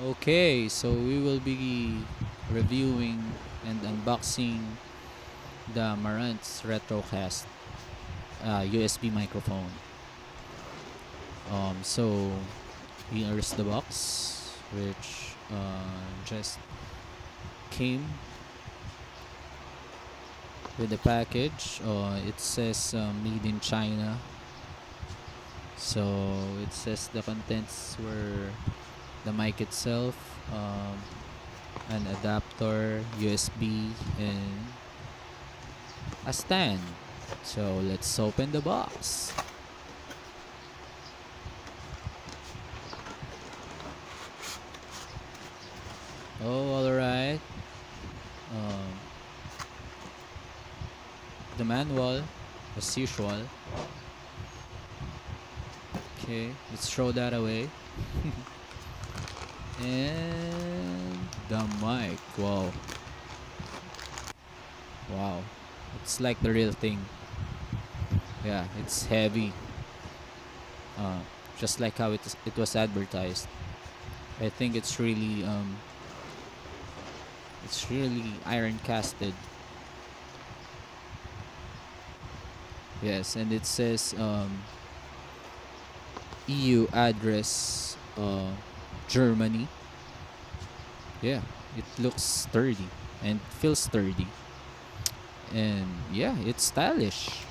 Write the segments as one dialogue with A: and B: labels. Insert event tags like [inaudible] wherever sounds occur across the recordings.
A: Okay, so we will be reviewing and unboxing the Marantz Retrocast uh, USB microphone. Um, so here's the box, which uh, just came with the package. Uh, it says uh, made in China. So it says the contents were the mic itself, um, an adapter, USB, and a stand. So let's open the box. Oh, alright. Um, the manual, as usual. Okay, let's throw that away. [laughs] and the mic. Wow. Wow. It's like the real thing. Yeah, it's heavy. Uh, just like how it, it was advertised. I think it's really um, it's really iron casted. Yes, and it says um, EU address uh, Germany. Yeah, it looks sturdy and feels sturdy. And yeah, it's stylish.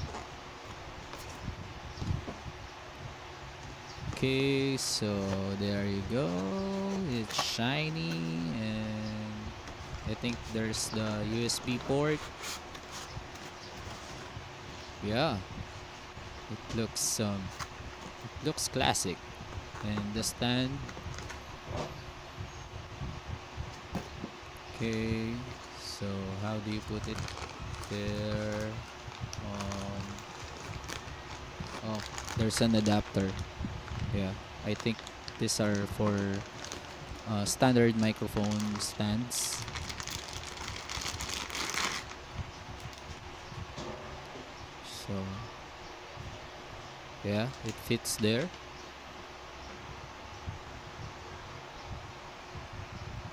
A: Okay, so there you go. It's shiny and I think there's the USB port. Yeah. It looks um it looks classic. And the stand Okay, so how do you put it there? Um, oh, there's an adapter. Yeah, I think these are for uh, standard microphone stands. So, yeah, it fits there.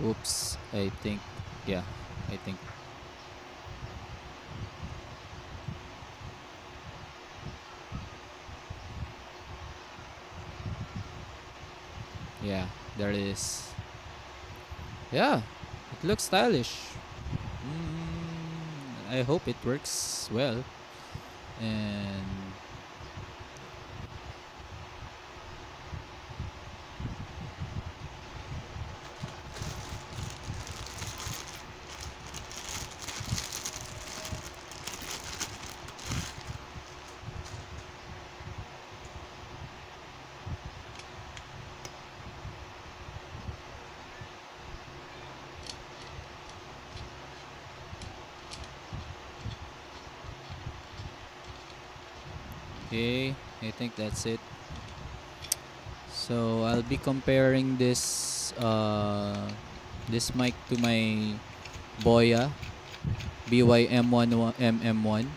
A: Oops, I think, yeah, I think. Yeah, there it is. Yeah, it looks stylish. Mm, I hope it works well. And Okay, I think that's it. So I'll be comparing this uh, this mic to my Boya BYM1 MM1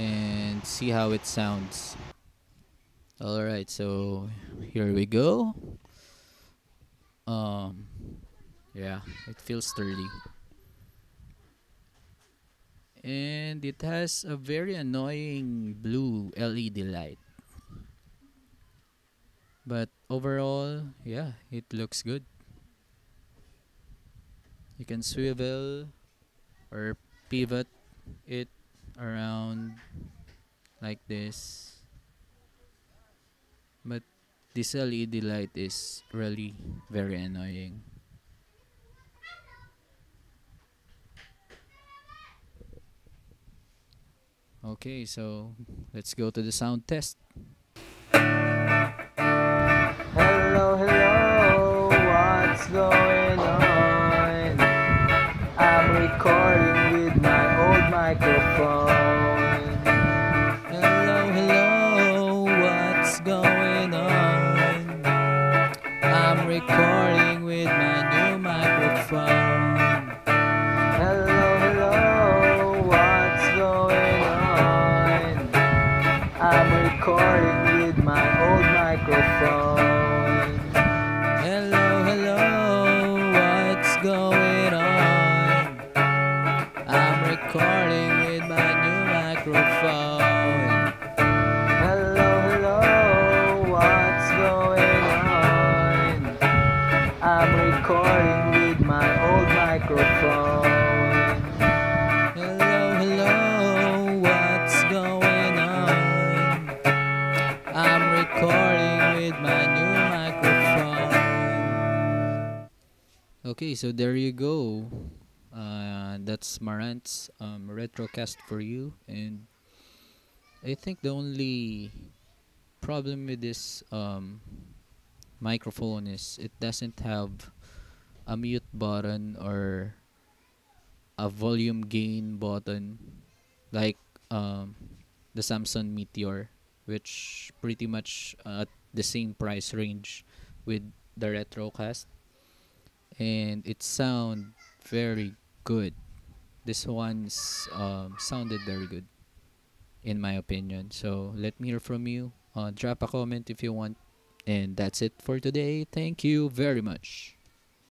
A: and see how it sounds. Alright, so here we go. Um, yeah, it feels sturdy and it has a very annoying blue LED light. But overall yeah it looks good. You can swivel or pivot it around like this. But this LED light is really very annoying Okay, so let's go to the sound test.
B: Hello, hello, what's going on? I'm recording with my
A: Okay, so there you go. Uh, that's Marantz um, retrocast for you, and I think the only problem with this um, microphone is it doesn't have a mute button or a volume gain button like um, the Samson Meteor, which pretty much at the same price range with the Retrocast, and it sound very good. This one's um, sounded very good, in my opinion. So let me hear from you. Uh, drop a comment if you want. And that's it for today. Thank you very much.